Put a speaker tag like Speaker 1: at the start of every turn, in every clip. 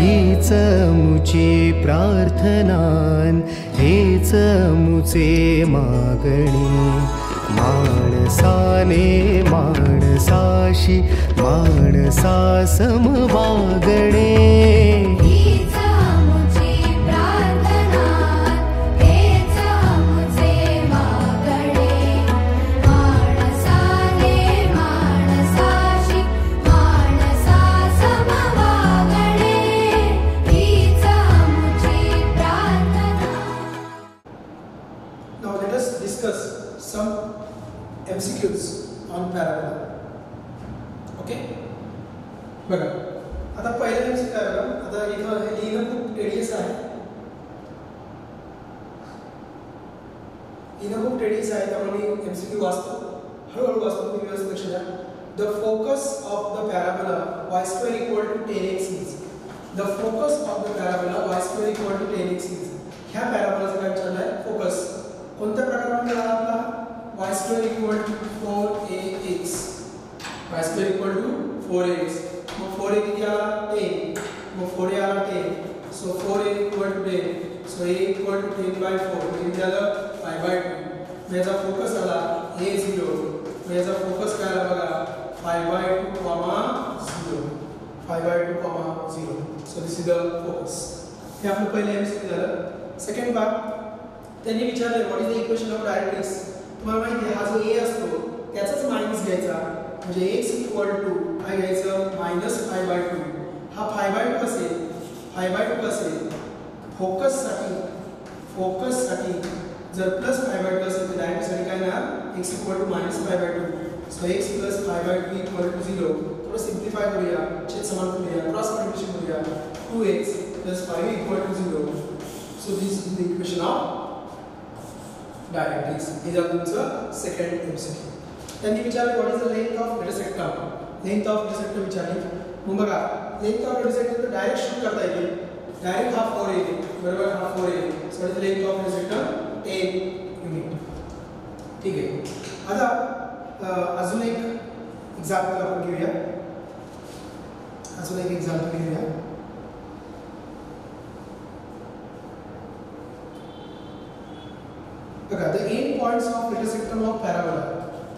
Speaker 1: हीच मुची प्रार्थनान हेच मुचे मागणी। माणसाने माणसाशी माणसा समवागणे
Speaker 2: of the parabola y square equal to ten x is the focus of the parabola y square equal to ten x is ह्या पॅराबोलाचं काय विचारलं आहे फोकस कोणत्या प्रकारामध्ये आला आपला y square equal to four a x y square equal to four x mug four ए किती आला टेन मग फोर ए आला ten so four a equal to ten so a equal to ten by four किती झालं five by two याचा focus आला a zero मग याचा फोकस काय आला बघा five by two comma zero five by two comma zero so this is the focus हे आपलं पहिलं एम सी झालं सेकंड पार्ट त्यांनी विचारले what is the equation of directrix तुम्हाला माहिती आहे हा जो ए असतो त्याचाच मायनस घ्यायचा म्हणजे एक्स इक्वल टू काय घ्यायचं मायनस फाय बाय टू हा फाय बाय टू असेल फाय बाय टू असेल फोकससाठी फोकससाठी जर प्लस फाय बाय टू असेल तर डायरेक्टसाठी काय ना? X equal to minus five by two so x plus five by two equal to zero थोडं सिम्प्लिफाय करूया छेद समान करूया क्रॉस मल्टिप्लिकेशन करूया two x plus five equal to zero so this is the equation of directrix हे झालं तुमचं second MCQ त्यांनी विचारलं what is the length of latus rectum length of latus rectum विचारली मग बघा length of latus rectum direct shoot करता येते direct हा फोर येते बरोबर हा फोर येते so is length of latus rectum ten unit ठीक आहे आता अं, अजून एक एक्झाम्पल आपण घेऊया. अजून एक एक्झाम्पल घेऊया. बघा the end points of latus rectum of parabola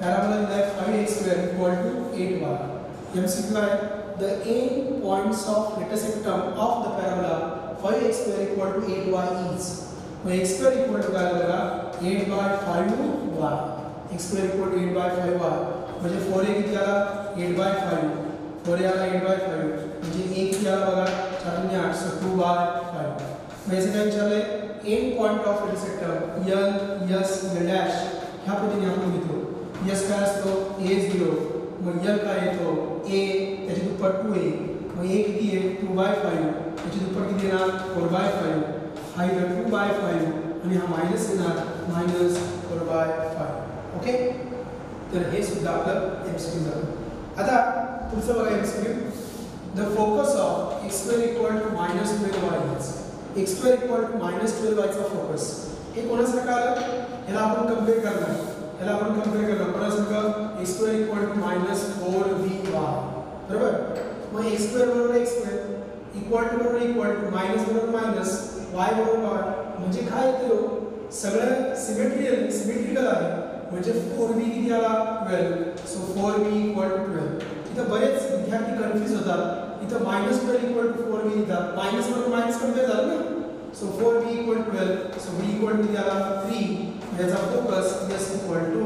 Speaker 2: parabola is like 5x square equal to 8y MCQ आहे the end points of latus rectum of the parabola 5x square equal to 8y is mug x square equal to काय बघा 8 by 5y x square equal to 8 by 5y म्हणजे 4a किती आला 8 by 5 4a आला 8 by 5 म्हणजे a किती आला बघा 4 आणि 8 सो 2 बाय 5 मग याचं काय विचारलंय एन पॉइंट ऑफ़ इंटरसेक्टर यल यस यल डॅश ह्या पद्धतीने आपण लिहितो यस काय असतो ए झिरो मग यल काय येतो ए त्याची दुप्पट टू ए मग ए किती आहे टू बाय फाईव्ह त्याची दुप्पट किती येणार फोर बाय फाईव्ह हा इथं टू बाय फाईव्ह आणि हा मायनस येणार minus four by five okay तर हे सुद्धा आपलं झालं आता पुढचं बघा the focus of x square equal to minus twelve y x square equal to minus twelve वायचा focus हे कोणासारखं आलं याला आपण कम्पेअर करणार याला आपण कम्पेअर करणार कोणासारखं x square equal to minus four v y बरोबर? मग एक्स स्क्वेअर बरोबर एक्स स्क्वेअर इक्वल टू बरोबर इक्वल टू मायनस बरोबर मायनस वाय बरोबर वाय म्हणजे काय येते सगळं सिमेट्रिकल आहे। म्हणजे फोर बी किती आला? Twelve so four b equal to twelve इथं बरेच विद्यार्थी कन्फ्यूज होतात. इथं minus twelve equal to four b लिहितात. मायनस बरोबर मायनस कंपेअर झालं ना? So four b equal to twelve so b equal to किती आला? थ्री याचा फोकस एस इक्वल टू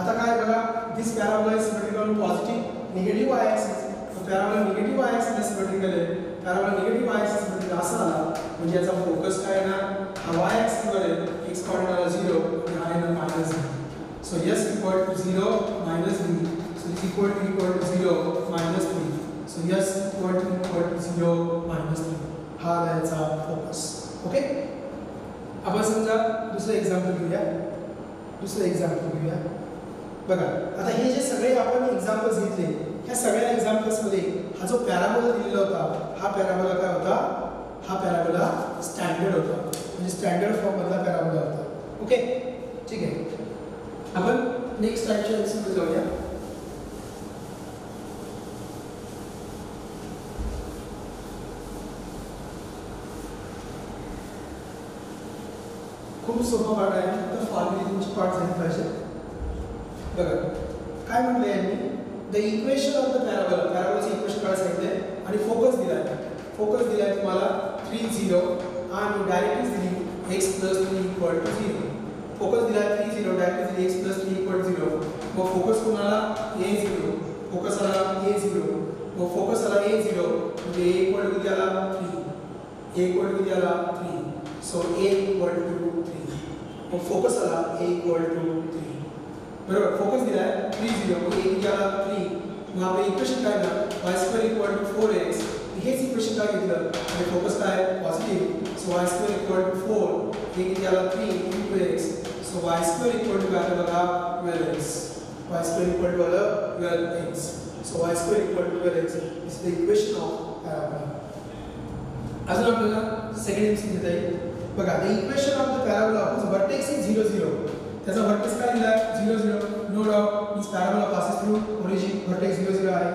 Speaker 2: आता काय बघा? This parabola is symmetrical positive negative y axis parabola negative y axis symmetrical आहे parabola negative y axis symmetrical असा आला म्हणजे याचा फोकस काय ना? हा वाय ॲक्सिस वर आहे एक्स पॉईंट झिरो आणि हा येणार minus so S equal to zero minus b so is equal to equal to zero minus three so S equal to equal to zero minus three हा आला याचा फोकस ओके आपण समजा दुसरं example घेऊया दुसरं एक्झाम्पल घेऊया बघा आता हे जे सगळे आपण एक्झाम्पल्स घेतले ह्या सगळ्या एक्झाम्पल्समध्ये हा जो पॅराबोला दिलेला होता हा पॅराबोला काय होता हा पॅराबोला स्टँडर्ड होता म्हणजे स्टँडर्ड फॉर्ममधला पॅराबोला होता ओके नेक्स्ट राइट आंसर खूब सोपा खूप है तो फॉर्मूले तर फॉर्म्युलेशनची पाठ झाली पाहिजे बगैर काय म्हटलं यांनी? The equation of the parabola say equation काय सांगितलं अरे फोकस दिलाए फोकस दिलाए तुम्हारा थ्री ज़ीरो आर डायरेक्टली दिली x plus three equal to zero focus दिला आहे 3 0 डायरेक्ट इज़ x 3 0 व फोकस कोणाला a 0 फोकस आला a 0 व फोकस आला a 0 म्हणजे a इक्वल टू आला? 3 a इक्वल टू आला? 3 सो a इक्वल टू 3 व फोकस आला a इक्वल टू 3 बरोबर? फोकस दिला आहे 3 0 व a किती आला? 3 मग आपण इक्वेशन काढलं y square equal to 4x हेच इक्वेशन का घेतलं? आणि फोकस काय? Positive so y square equal to 4 हे किती आला? 3 So y square equal to value लगा 12 x. y square equal to value 12 x. So y square equal to 12 x is the equation of parabola. अजून आपल्याला second equation घेता येईल बघा the equation of the parabola of vertex is 0 0 त्याचा vertex काय दिला 0 0 no doubt means parabola passes through origin vertex 0 0 आहे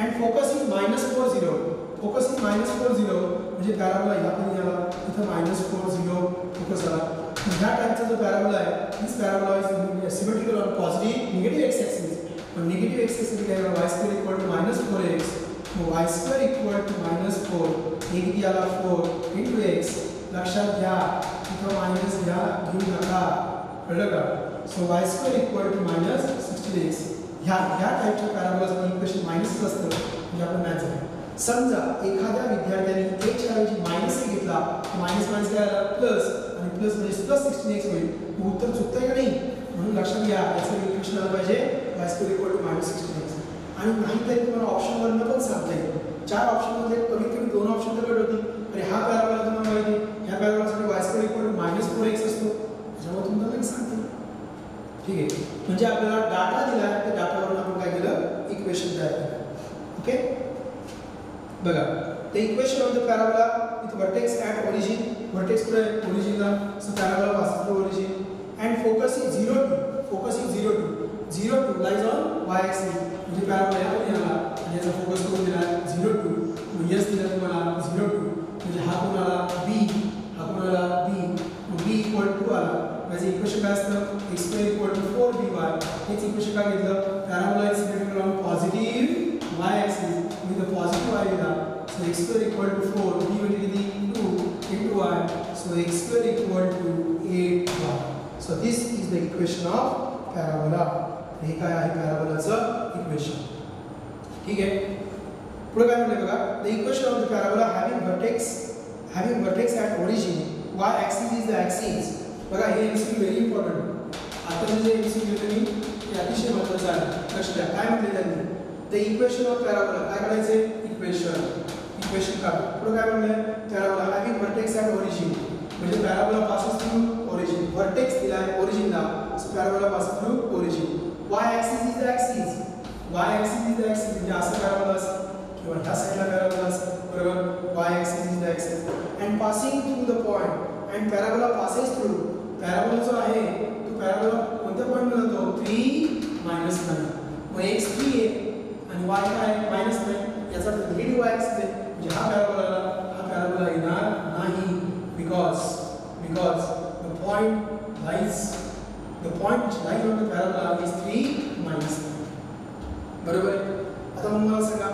Speaker 2: and focus is -4 0 focus is -4 0 म्हणजे पॅराबोला ह्या पण आला इथं मायनस फोर झिरो फोकस आला ह्या टाईपचा जो पॅराबोला आहे this parabola is symmetrical on positive negative x axis पण निगेटिव्ह एक्स काय y square equal to minus four x y square equal to minus four किती आला फोर इंटू एक्स लक्षात घ्या. इथं मायनस घ्या, घेऊ नका. कळलं का? So y square equal to minus sixty x ह्या ह्या टाईपच्या पॅराबोलाचं इक्वेशन मायनसच असतं. म्हणजे आपण मॅच आहे समजा एखाद्या विद्यार्थ्याने एकच्या ऐवजी मायनस घेतला मायनस मायनस काय आला? प्लस आणि प्लस म्हणजे प्लस सिक्स्टीन एक्स होईल. उत्तर चुकतंय का नाही? म्हणून लक्षात घ्या याचं इक्वेशन आलं पाहिजे. Y square equal to minus sixteen x आणि नाहीतरी तुम्हाला ऑप्शनवरनं पण सांगता येईल चार ऑप्शनमध्ये कमीत कमी दोन ऑप्शन तर कट होतील आणि हा पॅराबोला तुम्हाला माहिती ह्या पॅराबोलासाठी y square equal to minus four x असतो. त्याच्यामुळे तुम्हाला लगेच सांगते ठीक आहे? म्हणजे आपल्याला डाटा दिला त्या डाटावरून आपण काय केलं? इक्वेशन तयार केलं. ओके बघा. The equation of the parabola with vertex at origin vertex कुठे आहे ओरिजिनला so parabola passes to origin and focus is zero two focus is zero two zero two lies on y axis म्हणजे parabola आला. आणि याचा focus करून दिला zero to mug yes दिला तुम्हाला झिरो टू म्हणजे हा कोण आला बी हा कोण आला बी मग बी इक्वल टू आला. माझं इक्वेशन काय असतं? X square equal to four b y H equation काय घेतलं? Parabola is positive y axis the positive y दिला so x square equal to four b म्हणजे किती two into y so x square equal to eight y so this is the equation of parabola हे काय आहे पॅराबोलाचं equation ठीक आहे पुढे काय म्हणलं बघा the equation of the parabola having vertex having vertex at origin y axis is the axis बघा हे एमसीक्यू व्हेरी इम्पॉर्टंट आता जे एमसीक्यू तुम्ही हे अतिशय महत्त्वाचं आहे लक्ष द्या काय म्हटले त्यांनी द इक्वेशन ऑफ़ पॅराबोला काय करायचे इक्वेशन इक्वेशन का। पुढे काय म्हणलंय parabola having vertex at origin म्हणजे parabola passes through origin vertex दिला आहे ओरिजिनला parabola passes through origin y axis is the axis y axis is the axis म्हणजे असं पॅराबोला असं. किंवा ह्या साईडला पॅराबोला असं. बरोबर? Y axis is the axis and passing through the point and parabola passes through parabola जो आहे तो पॅराबोला कोणत्या पॉईंटला जातो? थ्री मायनस नाईन मग एक्स थ्री आहे वाय काय मायनस नाईन याचा निगेटिव्ह वाय ॲक्सिस आहे म्हणजे हा पॅराबोला हा पॅराबोला येणार नाही because because the point lies the point lies on the parabola is 3 minus 9 बरोबर आहे आता मग मला सांगा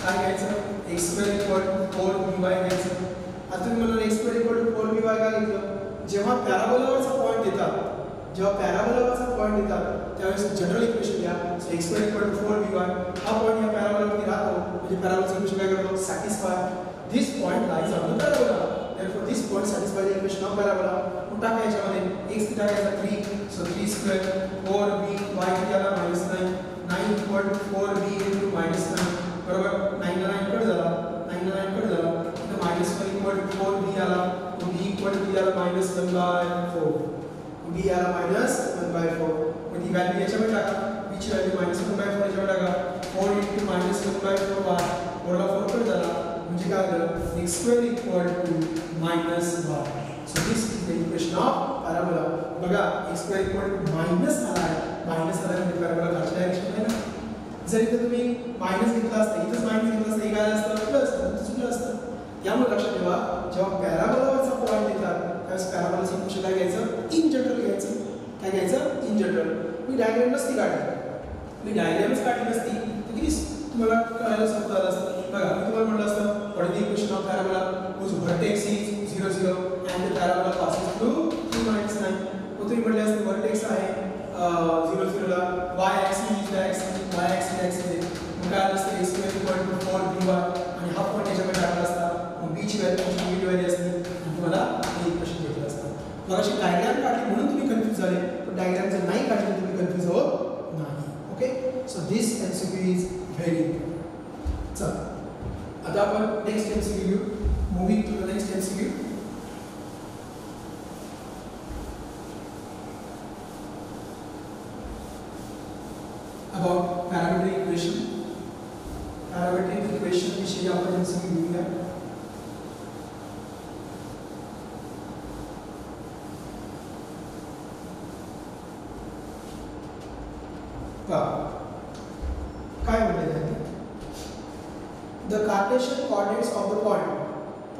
Speaker 2: काय घ्यायचं x square equal four b y घ्यायचं आता तुम्ही मला x square equal to four b y काय घेतलं जेव्हा पॅराबोलावरचा पॉईंट येतात जेव्हा पॅराबोलावरचा पॉईंट येतात त्यावेळेस जनरल इक्वेशन घ्या so x square equal to four b y हा पॉईंट या पॅराबोलावरती राहतो म्हणजे पॅराबोलाचं इक्वेशन काय करतो satisfy this point lies on the parabola therefore this point satisfies the equation of parabola मग टाका याच्यामध्ये x किती टाकायचा 3 so 3 square 4b y किती आला minus 9 9 equal to 4b into minus 9 बरोबर 9 ला 9 कट झाला 9 ला 9 कट झाला इथं minus 1 equal to 4b आला मग b equal to किती आला minus 1 by 4 b आला minus 1 by 4 मग ती व्हॅल्यू याच्यामध्ये टाका b ची व्हॅल्यू minus 1 by 4 याच्यामध्ये टाका 4 into minus 1 by 4 बार 4 ला 4 कट झाला म्हणजे काय झालं x square equal to minus y so this is the equation of parabola बघा x square equal to minus आलाय minus आलाय म्हणजे parabola खालच्या डायरेक्शन आहे ना? जर इथं तुम्ही मायनस घेतला असता इथंच मायनस घेतला असता हे काय असतं प्लस चुकलं असतं त्यामुळे लक्षात ठेवा जेव्हा पॅराबोलावरचा पॉईंट देतात त्यावेळेस पॅराबोलाचं इक्वेशन काय घ्यायचं इन जनरल घ्यायचं काय घ्यायचं इन जनरल मी डायग्राम नसती काढली. मी डायग्रामच काढली नसती. तर किती तुम्हाला कळायला सोपं झालं असतं. बघा मी तुम्हाला म्हटलं असतं what is the equation of parabola whose vertex is 0 0 and the parabola passes through 3 minus 9 मग तुम्ही म्हटले असते व्हर्टेक्स आहे 0 0 ला y axis is the axis y axis axis आहे म्हणजे मग काय आलं असतं a square equal to 4 by आणि हा पॉईंट याच्याकडे टाकला असता. मग b ची व्हॅल्यू तुमची मिड व्हॅल्यू असते. तुम्हाला हे इक्वेशन घेतलं असतं. मग अशी डायग्राम काढली म्हणून तुम्ही कन्फ्यूज झाले. पण डायग्राम जर नाही काढली कन्फ्यूज होत नाही okay so this MCQ is very important चला आता आपण नेक्स्ट एमसीक्यू घेऊ moving to the next MCQ Q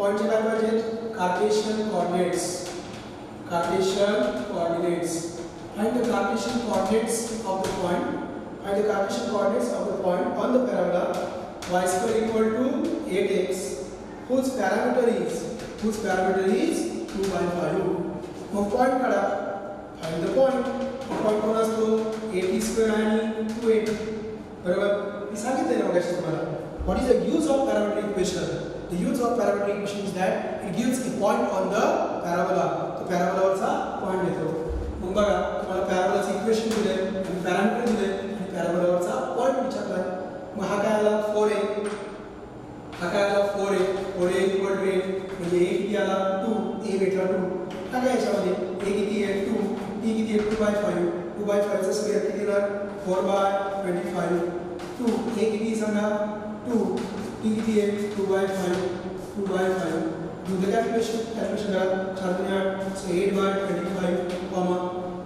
Speaker 2: पॉईंटचे काय पाहिजे Cartesian coordinates Cartesian coordinates find the cartesian coordinates of the point find the cartesian coordinates of the point on the parabola y square equal to 8x whose parameter is whose parameter is 2 by 5 mug point काढा find the point point कोण असतो 80 square आणि 280 बरोबर मी सांगितलं ना मगाशी तुम्हाला what is the use of parametric equation the use of parametric equation is that it gives a point on the parabola. तो पॅराबोलावरचा पॉईंट देतो मग बघा तुम्हाला पॅराबोलाचं इक्वेशन दिलंय आणि पॅरामीटर दिलंय आणि पॅराबोलावरचा पॉईंट विचारलाय मग हा काय आला 4a हा काय आला 4a 4a इक्वल टू 8 म्हणजे a किती आला 2 a भेटला 2 टाका याच्यामध्ये a किती आहे 2 t किती आहे 2 बाय 5 2 बाय 5 चा स्क्वेअर किती येणार 4 बाय 25 2 a किती सांगा 2 t किती 2 by 5 2 by 5 do the calculation calculation करा 4 दुनी 8 so 8 बाय 25 comma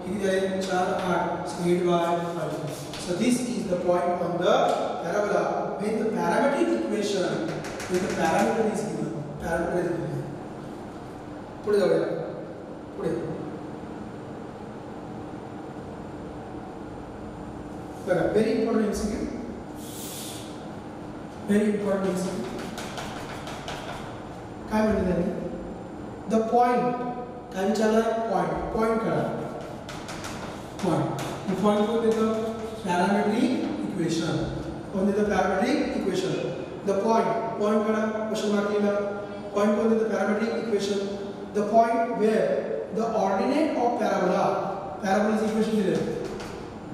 Speaker 2: किती आहे 4 8 so 8 by 5 so this is the point on the parabola when the parametric equation when the parameter is given parameter is given पुढे जाऊया पुढे बघा very important MCQ very important MCQ काय म्हणते त्यांनी the point काय विचारलाय पॉइंट पॉइंट करा पॉइंट पॉइंट कोण देतं पॅरामेट्रिक इक्वेशन कोण देतं parametric equation the point point करा. क्वेश्चन मार्क लिहिला. पॉइंट कोण देतं parametric equation the point where the ordinate of parabola पॅराबोलाचं equation दिलं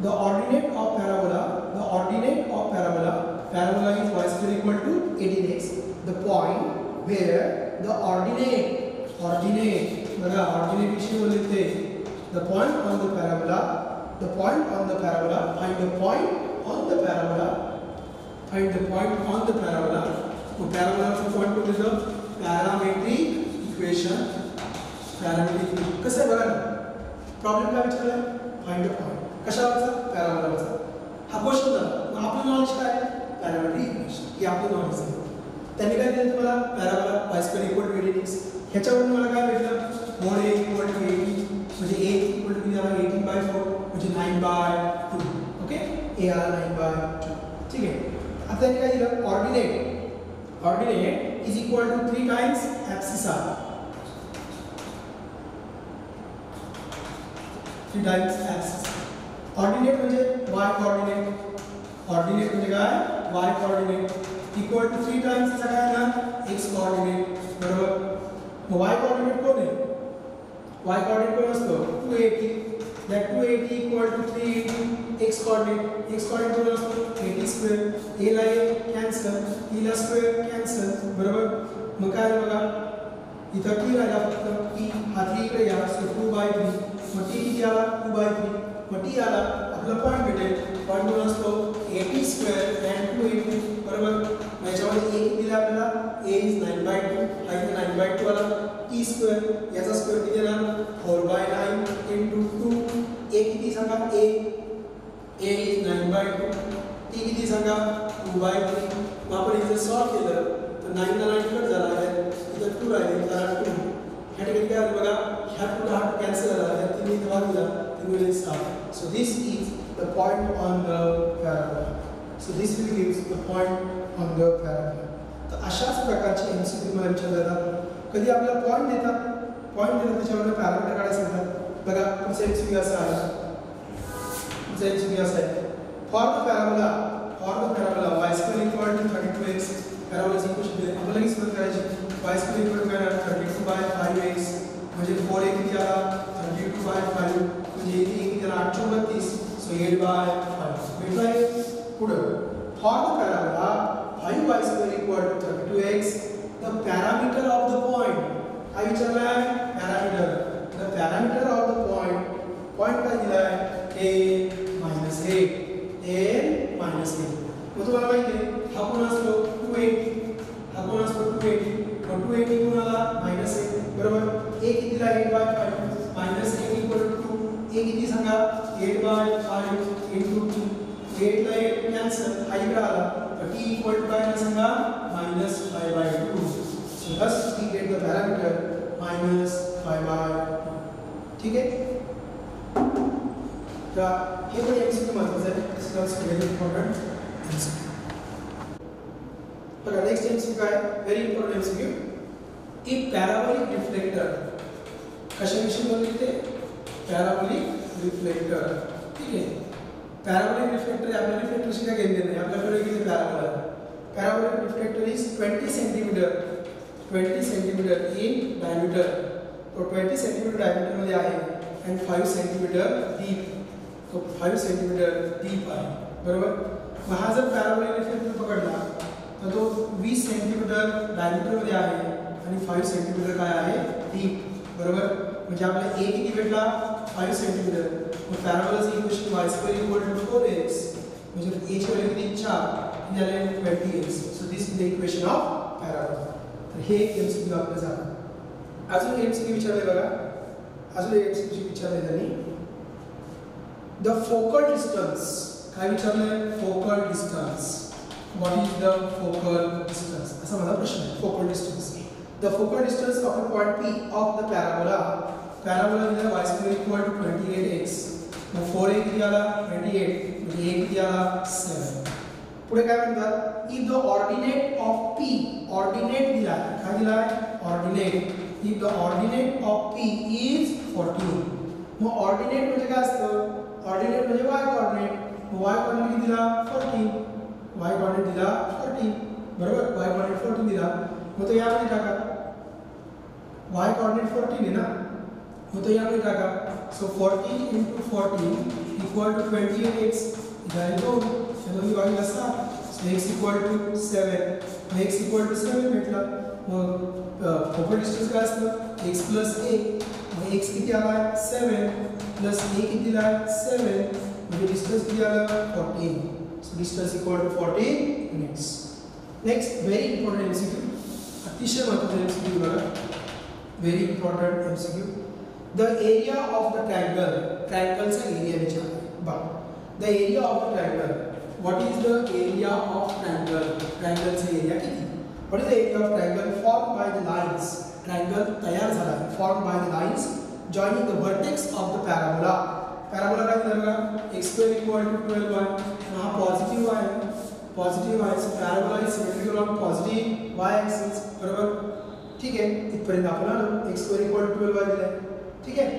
Speaker 2: the ordinate of parabola. The ordinate of parabola. Parabola is y square equal to 18x the point where the ordinate ordinate बघा ordinate बोलले ते the point on the parabola the point on the parabola find the point on the parabola find the point on the parabola तो parabola चा point कुठे येतो parametric equation parametric कसं आहे बघा ना प्रॉब्लेम काय विचारलाय फाइंड द पॉइंट कशावरचा पॅराबोलावरचा हा क्वेश्चन झाला आपलं नॉलेज काय पॅरामेट्रिक इक्वेशन हे आपलं नॉलेज आहे त्यांनी काय दिलं तुम्हाला? Parabola y square equal to eighteen ह्याच्यावरून मला काय भेटलं? Mode A equal to eighty म्हणजे ए इक्वल टू आला? एटीन बाय फोर म्हणजे nine by two okay a आला नाईन बाय टू ठीक आहे. आता त्यांनी काय दिलं? Ordinate ordinate is equal to three times abscissa or three times abscissa ordinate म्हणजे वाय कोऑर्डिनेट ऑर्डिनेट म्हणजे काय y coordinate equal to three times याचा काय ना एक्स कोऑर्डिनेट बरोबर। मग वाय कोऑर्डिनेट कोण आहे वाय कोऑर्डिनेट कोण असतो two a t that two a t equal to three a t x coordinate x coordinate कोण असतो एटी स्क्वेअर ए ला ए कॅन्सल ई ला स्क्वेअर कॅन्सल बरोबर। मग काय बघा इथं टी राहिला फक्त टी हा। थ्री इकडे घ्या सो टू बाय थ्री मग टी किती आला टू बाय थ्री मग टी आला आपला पॉईंट भेटेल पॉईंट कोण असतो AT square and two AT बरोबर मग याच्यामध्ये ए किती दिला आपल्याला A is nine by two हा इथे नाईन बाय टू आला टी स्क्वेअर याचा स्क्वेअर किती येणार four by nine into two A किती सांगा A A is nine by two T किती सांगा टू बाय थ्री मग आपण इथे सॉल्व केलं तर नाईनला नाईन कट झाला आहे ठिकाणी काय बघा ह्या पुढे हा कॅन्सल झाला या तिन्ही इथं भाग दिला तीन सहा so this is the point on the parabola so this will gives the point on the parabola तर अशाच प्रकारचे एम सी क्यू मला विचारले जातात कधी आपल्याला पॉईंट देतात? पॉईंट देतात त्याच्यावर पॅरामीटर काढायला सांगतात बघा, तुमचा एम सी क्यू असा आला तुमचा एम सी क्यू असा आहे. For the parabola for the parabola Y square equal to thirty two X पॅराबोलाची equation दिली आपल्याला लगेच सुरुवात करायची. वाय स्क्वेअर इक्वल काय? Thirty two by five X म्हणजे फोर एक किती आला? थर्टी टू बाय फाईव्ह म्हणजे एक किती आला? आठशे बत्तीस squared by 5 squared by put up. For the parabola 5y square equal to 32x, the parameter of the point अभी चल रहा है parameter the parameter of the point point का दिया है a minus A a minus A वो तो बराबर है अपना स्लो 2a 8 ला 8 कॅन्सल हा इकडे आला तर t इक्वल टू काय सांगा minus five by two so this T get the parameter minus five by ठीक है? तर ये पण एम सी क्यू है, इसका scale is also very important M का क्यू बघा नेक्स्ट एम सी क्यू आहे व्हेरी इम्पॉर्टंट एम बोलते क्यू ए रिफ्लेक्टर ठीक है? पॅराबोलिक रिफ्लेक्टर आपल्या रिफ्लेक्टरशी काय घेणं नाही आपल्याकडे किती पॅराबोल आहे parabolic reflector is 20 centimetre 20 centimetre in diameter तो 20 सेंटीमीटर डायमीटर मध्ये आहे आणि 5 सेंटीमीटर डीप तो 5 सेंटीमीटर डीप आहे बरोबर? हा जर पॅराबोलिक रिफ्लेक्टर पकडला तर तो 20 सेंटीमीटर डायमीटर मध्ये आहे आणि 5 सेंटीमीटर काय आहे डीप बरोबर? म्हणजे आपल्याला ए किती भेटला 5 सेंटीमीटर मग पॅराबोलाचं equation y square equal to 4x म्हणजे ए ची व्हॅल्यू किती 4 किती झाले 20x so this is the equation of parabola तर हे एमसीक्यू आपलं झालं अजून एमसीक्यू विचारले बघा अजून एमसीक्यू विचारले त्यांनी द फोकल डिस्टन्स काय विचारलंय focal distance what is the focal distance असा माझा प्रश्न आहे focal distance the focal distance of the point P of the parabola parabola दिला Y square equal to twenty eight X mug four ए किती आला twenty eight म्हणजे a किती आला सेवन पुढे काय म्हणतात if the ordinate of P ordinate दिला काय दिलाय ordinate if the ordinate of P is fourteen mug ordinate म्हणजे काय असतं ऑर्डिनेट म्हणजे कॉर्डिनेट मग वाय कॉर्डिनेट किती दिला फोर्टीन वाय कॉर्डिनेट दिला फोर्टीन बरोबर? वाय कॉर्डिनेट फोर्टीन दिला मग तो यामध्ये टाका वाय कॉर्डिनेट फोर्टीन आहे ना? मग तो यामध्ये टाका so fourteen into fourteen equal to twenty X इथं दोन त्या दोन्ही बाजूला सात so X equal to seven X equal to seven mug focal distance काय असतं एक्स प्लस ए मग एक्स किती आला सेवन प्लस ए किती दिला सेवन म्हणजे डिस्टन्स किती आलं fourteen so distance equal to fourteen units next very important M Q अतिशय महत्त्वाचं एम सी क्यू बघा very important M C Q the area of the triangle ट्रायंगलचा area विचार बघा the area of the triangle what is the area of triangle ट्रायंगलचा area किती what is the area of triangle form by the lines triangle तयार झाला form by the lines joining the vertex of the parabola parabola काय बघा X square equal to twelve Y हा positive आहे positive आहे so parabola is symmetrical on positive Y axis बरोबर। ठीक आहे इथपर्यंत आपण एक्स स्क्वेअर दिलाय ठीक आहे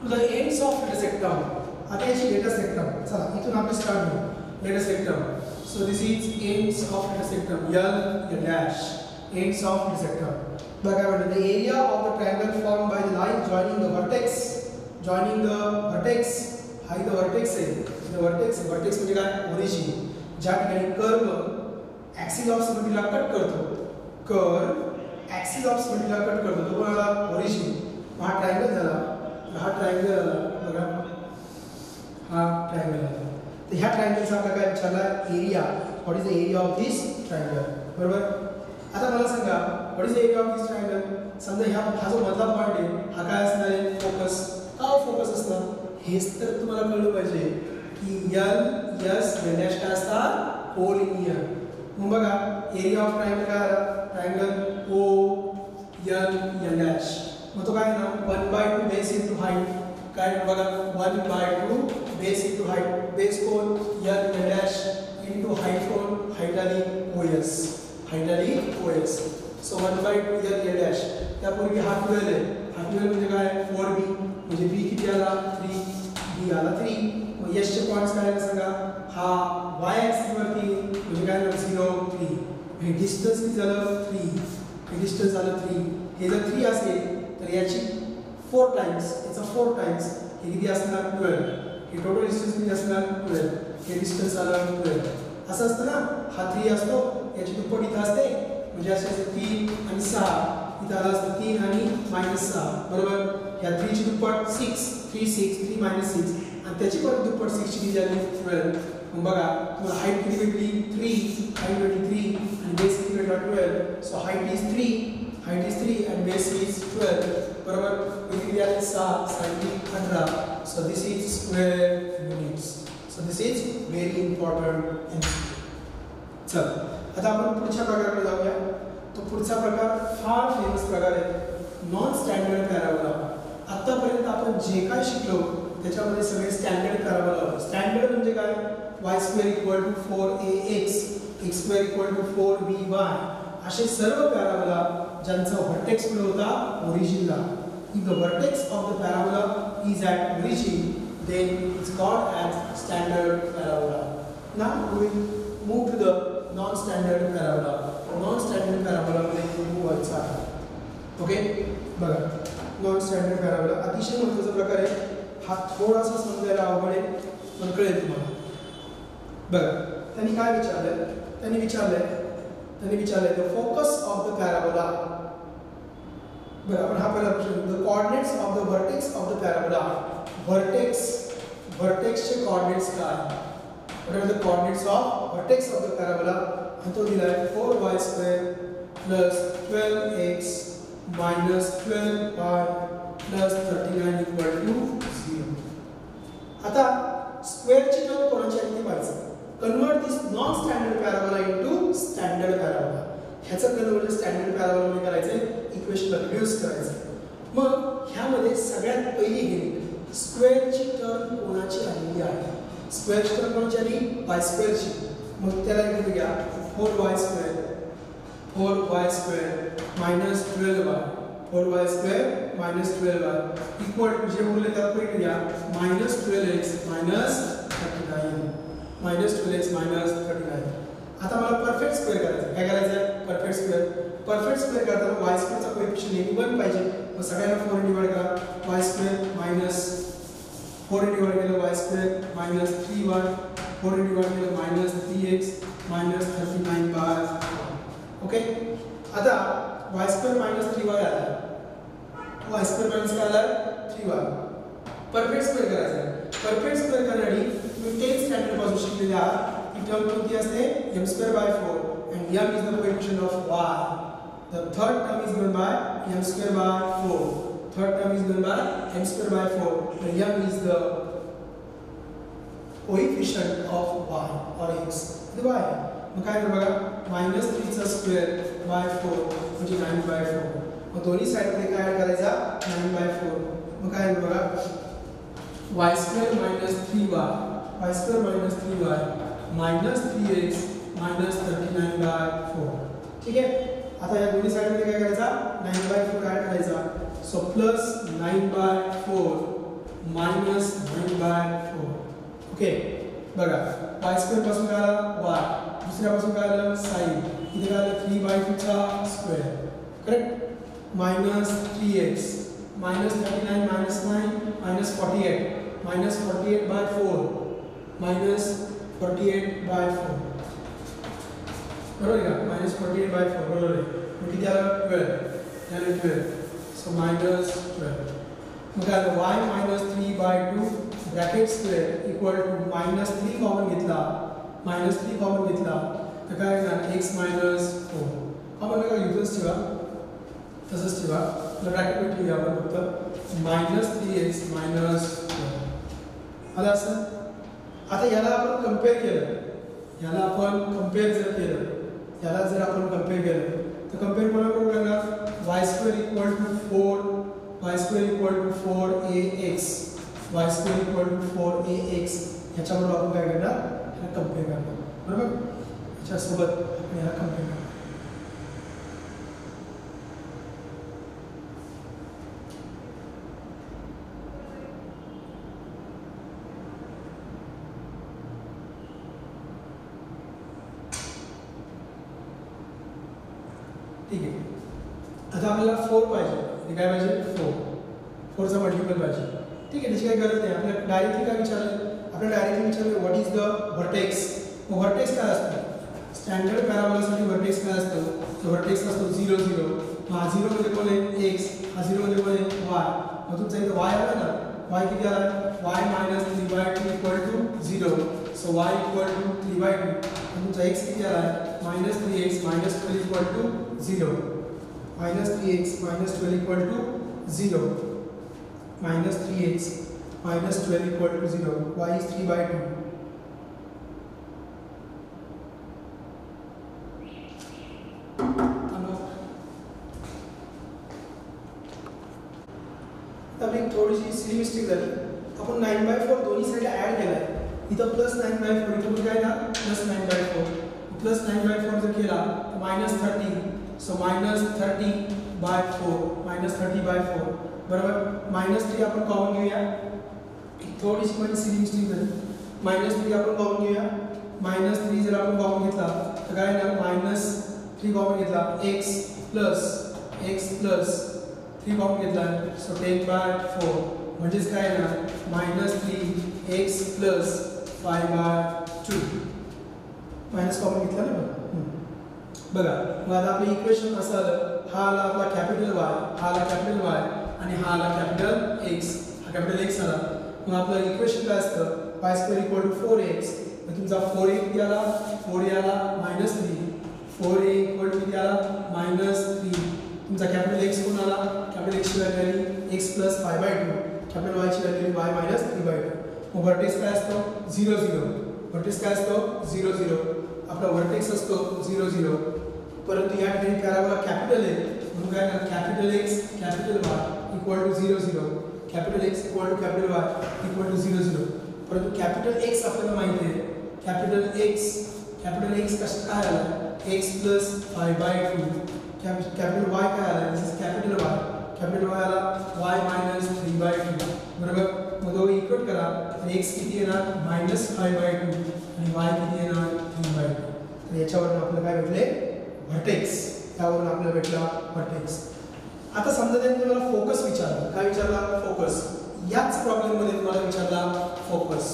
Speaker 2: to the ends of latus rectum आता याची लेटर सेक्टम चला इथून आपण स्टार्ट करू latus rectum so this is ends of latus rectum L dash rectum बघा काय म्हणतात the area of the triangle form by the line joining the vertex joining the vertex हा इथं व्हर्टेक्स आहे इथं व्हर्टेक्स आहे व्हर्टेक्स म्हणजे काय ओरिजिन ज्या ठिकाणी कर्व ॲक्सिस ऑफ़ सिमेट्रीला कट करतो कर्व ॲक्सिस ऑफ़ सिमेट्रीला कट करतो तो कोणाला ओरिजिन हा ट्रायंगल झाला हा ट्रायंगल बघा हा ट्रायंगल तर ह्या ट्रायंगलचा आपला काय विचारला area what is the area of this triangle बरोबर? आता मला सांगा what is the area of this triangle समजा ह्या हा जो मधला पॉईंट आहे, हा काय असणार आहे? फोकस का फोकस असणार? हेच तर तुम्हाला कळलं पाहिजे की यल यस डॅश काय असतात? होल इयर मग बघा एरिया ऑफ़ ट्रायंगल काय? Triangle O L L dash तो काय ना one by two base into height काय बघा one by two base into height base कोण एल डॅश इंटू हाईट कोण हाईट आली ओ एस हाईट आली so one by two L L dash त्यापूर्वी हा। ट्वेल्व आहे हा ट्वेल्व म्हणजे काय फोर बी म्हणजे बी किती आला? थ्री बी आला थ्री मग यशचे पॉईंट्स काय आले सांगा? हा वाय ॲक्सिसवरती म्हणजे काय झालं झिरो थ्री हे डिस्टन्स किती झालं थ्री हे डिस्टन्स झालं थ्री हे जर थ्री असेल तर याची फोर टाइम्स याचा फोर टाइम्स हे किती असणार? ट्वेल्व हे टोटल डिस्टन्स किती असणार? ट्वेल्व हे डिस्टन्स आलं ट्वेल्व असं असतं ना? हा थ्री असतो याची दुप्पट इथं असते. म्हणजे असे असते तीन आणि सहा. इथं आलं असतं तीन आणि मायनस सहा. बरोबर? ह्या थ्रीची दुप्पट six three six three minus six आणि त्याची परत दुप्पट सिक्सची किती झाली? ट्वेल्व मग बघा तुम्हाला हाईट किती भेटली? थ्री हाईट भेटली थ्री आणि बेस किती भेटला? Twelve so height is three height is three and base is twelve. बरोबर? हे किती आले सहा साईड अठरा so this is square units so this is very important चल आता आपण पुढच्या प्रकाराकडे जाऊया. तो पुढचा प्रकार फार फेमस प्रकार आहे. Non standard parabola. आत्तापर्यंत आपण जे काय शिकलो त्याच्यामध्ये सगळे स्टँडर्ड पॅराबोला होते. स्टँडर्ड म्हणजे काय? Y square equal to four A X X square equal to four B Y असे सर्व पॅराबोला ज्यांचा व्हर्टेक्स कुठे होता ओरिजिनला if the vertex of the parabola is at origin then it's called as standard parabola now we will move to the non-standard parabola non-standard parabola मध्ये move व्हायचं आहे okay बघा non standard parabola अतिशय महत्त्वाचा प्रकार आहे हा थोडासा समजायला अवघड आहे पण कळेल तुम्हाला बघा त्यांनी काय विचारलं त्यांनी विचारलंय त्यांनी विचारलंय the focus of the parabola बरं आपण हा पहिला प्रश्न the coordinates of the vertex of the parabola vertex व्हर्टेक्सचे coordinates काय what are the coordinates of vertex of the parabola आणि तो दिलाय 4y square plus 12x minus 12y plus 39 equal to 0 आता स्क्वेअरची टर्म कोणाची आहे ते पाहायचं convert this non standard parabola into standard parabola ह्याचं कन्वर्जन स्टँडर्ड पॅराबोला मध्ये करायचंय इक्वेशन रिड्यूस करायचं मग ह्यामध्ये सगळ्यात पहिली हिंट स्क्वेअरची टर्म कोणाची आलेली आहे? स्क्वेअरची टर्म कोणाची आली? वाय स्क्वेअरची मग त्याला इकडे घ्या four Y square four Y square minus twelve Y four Y square minus twelve Y equal जे बोलले त्याला पहिले घ्या minus twelve X minus thirty nine minus twelve X minus thirty nine आता मला परफेक्ट स्क्वेअर करायचं काय करायचं परफेक्ट स्क्वेअर परफेक्ट स्क्वेअर करताना वाय स्क्वेअरचा कोएफिशियंट नेहमी वन पाहिजे. मग सगळ्यांना फोर डिवाइड करा. Y square minus four divide केलं Y square minus three Y four divide केलं minus three X minus thirty nine by okay आता Y square minus three Y आला. Y square minus काय आला? Three वाय perfect square करायचं perfect square करण्यासाठी तुम्ही ten standard पासून शिकलेले आहात ही टर्म कोणती असते M square by four and M is the coefficient of Y the third term is given by M square by four third term is given by m square by 4 where m is the coefficient of y, or x. The y. मग काय बघा minus थ्रीचा square by four म्हणजे nine by four मग दोन्ही साईडमध्ये काय add करायचा नाईन बाय फोर मग काय बघा Y square minus three Y Y square minus three Y minus three X minus thirty nine by four ठीक आहे आता या दोन्ही साईडमध्ये काय करायचा? नाईन बाय फोर ॲड करायचा. So plus 9 by 4 minus 9 by 4. Okay बघा. Y स्क्वेअर पासून काय आला y. दुसऱ्यापासून काय आलं साइन इथे काय आलं 3 बाय 2 चा square correct minus three X minus thirty nine minus nine minus forty eight minus forty eight by four minus forty eight by four बरोबर का minus forty eight by four बरोबर आहे मग किती आलं ट्वेल्व झालं ट्वेल्व So, minus 12. मग आता y minus 3 by 2 bracket square equal to minus 3 common घेतला minus 3 कॉमन घेतला तर काय येणार x minus 4 कॉमन नका घेऊ ठेवा तसंच ठेवा तर ब्रॅकेट ठेवूया आपण फक्त मायनस थ्री एक्स मायनस आलं असं आता याला आपण कंपेअर केलं. याला आपण कंपेअर जर केलं याला जर आपण कंपेअर केलं तर कंपेअर कोणाकडून करणार Y square equal to four Y square equal to four A X Y square equal to four A X ह्याच्याबरोबर आपण काय करणार? ह्याला कंपेअर करणार. बरोबर? ह्याच्यासोबत आपण ह्याला कंपेअर करणार. डायरेक्टली काय विचारलं आपल्याला डायरेक्टली विचारलं व्हॉट इज़ द व्हर्टेक्स मग व्हर्टेक्स काय असतं? स्टँडर्ड पॅराबोलासाठी व्हर्टेक्स काय असतं? तर व्हर्टेक्स असतो झिरो झिरो मग हा झिरोमध्ये कोण आहे? एक्स हा झिरोमध्ये कोण आहे? वाय मग तुमचा इथं वाय आला ना? वाय किती आला? Two equal to zero so Y equal to three by two तुमचा एक्स किती आला? आहे minus three X minus twelve equal to zero minus 3x minus 12 equal to 0 minus 3x minus 12 equal to 0 y is 3 by 2 आपली थोडीशी सिली mistake झाली आपण nine by four दोन्ही side add केला आहे इथं प्लस नाईन बाय फोर इथं काय ना plus nine by four plus nine by four जर केला तर minus thirty so minus thirty by four minus thirty by four बरोबर मायनस थ्री आपण कॉमन घेऊया थोडीशी माझी सिली मिस्टेक झाली मायनस थ्री आपण कॉमन घेऊया मायनस थ्री जर आपण कॉमन घेतला तर काय ना मायनस थ्री कॉमन घेतला X plus X plus three common घेतला सो टेन बाय फोर म्हणजेच काय ना minus three X plus five by two minus common घेतला ना? बघा मग आता इक्वेशन कसं आलं हा आला आपला कॅपिटल वाय हा आला कॅपिटल वाय आणि हा कॅपिटल एक्स हा कॅपिटल एक्स आला मग आपलं इक्वेशन काय असतं? Y square equal to four X मग तुमचा फोर एक किती आला? फोर ए आला minus three four A equal to किती आला? मायनस थ्री तुमचा कॅपिटल एक्स कोण आला? कॅपिटल एक्सची व्हॅल्यू आली. X plus five by two capital वायची value Y minus three by two mug vertex काय असतो? झिरो झिरो व्हर्टेक्स काय असतो? झिरो झिरो आपला व्हर्टेक्स असतो झिरो झिरो परंतु या ठिकाणी पॅराबोला कॅपिटल आहे म्हणून काय capital X capital Y equal to zero zero capital X equal to capital Y equal to zero zero परंतु कॅपिटल एक्स आपल्याला माहिती आहे. कॅपिटल एक्स कॅपिटल एक्स कसं काय आला? X plus five by two capital काय आला? This is capital Y capital Y आला Y minus three by two बरोबर? मग दोघे इक्वट करा. तर एक्स किती येणार? मायनस फाय बाय टू आणि वाय किती येणार? थ्री बाय टू तर याच्यावरून आपल्याला काय भेटले? व्हर्टेक्स त्यावरून आपल्याला भेटला व्हर्टेक्स आता समजा त्यांनी तुम्हाला फोकस विचारला. काय विचारला? फोकस याच प्रॉब्लेममध्ये तुम्हाला विचारला फोकस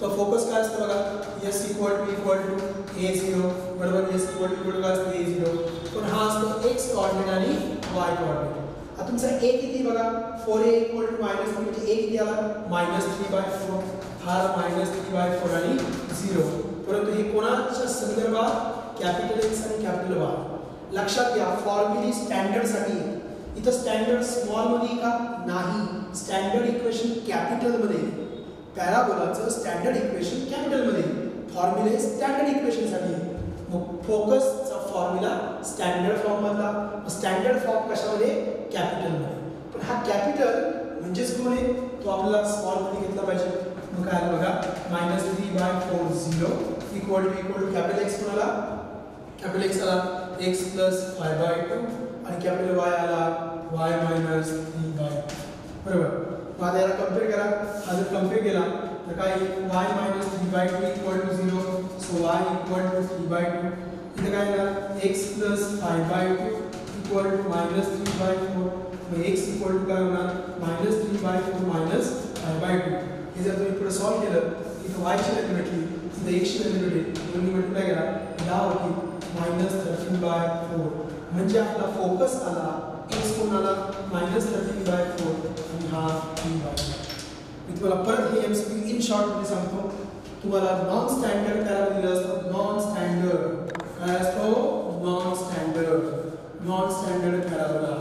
Speaker 2: तर फोकस काय असतं बघा? S equal to equal to A zero बरोबर? एस इक्वल टू इक्वल काय असतं? ए झिरो पण हा असतो एक्स कॉर्डिनेट आणि वाय कॉर्डिनेट आता तुमचा ए किती बघा? Four A equal to minus three A किती आला? मायनस थ्री बाय फोर हा मायनस थ्री बाय फोर आणि झिरो परंतु हे कोणाच्या संदर्भात? कॅपिटल एक्स आणि कॅपिटल वाय लक्षात घ्या फॉर्म्युली स्टँडर्डसाठी इथं स्टँडर्ड स्मॉलमध्ये का नाही स्टँडर्ड इक्वेशन कॅपिटलमध्ये पॅराबोलाचं स्टँडर्ड इक्वेशन कॅपिटलमध्ये फॉर्म्युले स्टँडर्ड इक्वेशनसाठी मग फोकसचा फॉर्म्युला स्टँडर्ड फॉर्ममधला स्टँडर्ड फॉर्म कशामध्ये कॅपिटलमध्ये पण हा कॅपिटल म्हणजेच कोण आहे? तो आपल्याला स्मॉलमध्ये घेतला पाहिजे. मग काय बघा? Minus three by four zero equal to equal to capital X कोणाला? कॅपिटल एक्स आला. X plus five by two आणि कॅपिटल वाय आला वाय मायनस थ्री बाय बरोबर? मग आता याला कम्पेअर करा. हा जर कम्पेअर केला, तर काय? Y minus three by two equal to zero so Y equal to three by two इथे काय येणार? X plus five by two equal to minus three by four mug x equal to काय होणार? Minus three by four minus five by two हे जर तुम्ही पुढे solve केलं, इथं वायची व्हॅल्यू भेटली, इथं एक्सची व्हॅल्यू भेटली दोन्ही मल्टिप्लाय करा. दहा होती. मायनस थर्टीन बाय फोर म्हणजे आपला फोकस आला एक्स कोण आला मायनस थर्टीन बाय फोर आणि हा थ्री बाय मी तुम्हाला परत हे एम सी इन शॉर्टमध्ये सांगतो. तुम्हाला नॉन स्टँडर्ड काय दिलं असतं? नॉन स्टँडर्ड काय असतो? Non standard non standard parabola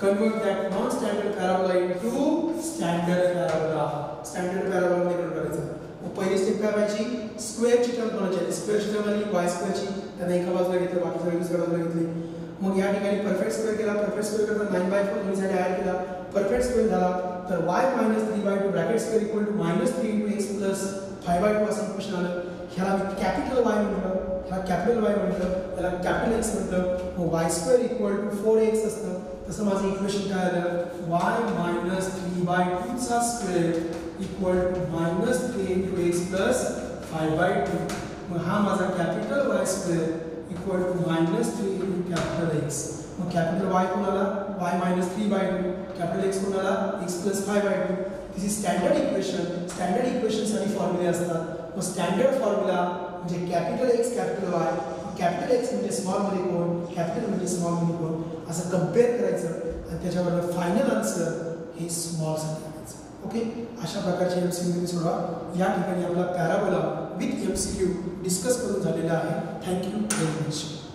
Speaker 2: convert that non standard parabola into standard parabola standard parabola convert करायचं पहिली स्टेप काय पाहिजे स्क्वेअरची टर्म कोणाची आली स्क्वेअरची टर्म आली वाय स्क्वेअरची त्यांना एका बाजूला घेतलं बाकी सगळी दुसऱ्या बाजूला घेतली. मग या ठिकाणी परफेक्ट स्क्वेअर केला परफेक्ट स्क्वेअर करता नाईन बाय फोर दोन्हीसाठी ॲड केला परफेक्ट स्क्वेअर झाला तर Y minus three by two bracket square equal to minus three into X plus five by two असं इक्वेशन आलं। ह्याला मी कॅपिटल वाय म्हटलं ह्याला कॅपिटल वाय म्हटलं याला कॅपिटल एक्स म्हटलं मग Y square equal to four X असतं। तसं माझं इक्वेशन काय आलं? वाय minus three by टूचा square equal to minus three into X plus five by two मग हा माझा capital Y square equal to minus three into capital X mug capital वाय कोणाला? Y minus three by two capital X कोणाला? X plus five by two this is standard equation standard इक्वेशनसाठी फॉर्म्युले असतात. मग standard formula म्हणजे capital X capital Y capital X म्हणजे स्मॉलमध्ये कोण? कॅपिटल म्हणजे स्मॉलमध्ये कोण? असं कंपेअर करायचं. आणि त्याच्यावर फायनल आन्सर हे स्मॉलसाठी ओके अशा प्रकारचे एम सी क्यू सोडवा. या ठिकाणी आपला parabola with M C Q discuss करून झालेला आहे. Thank you very much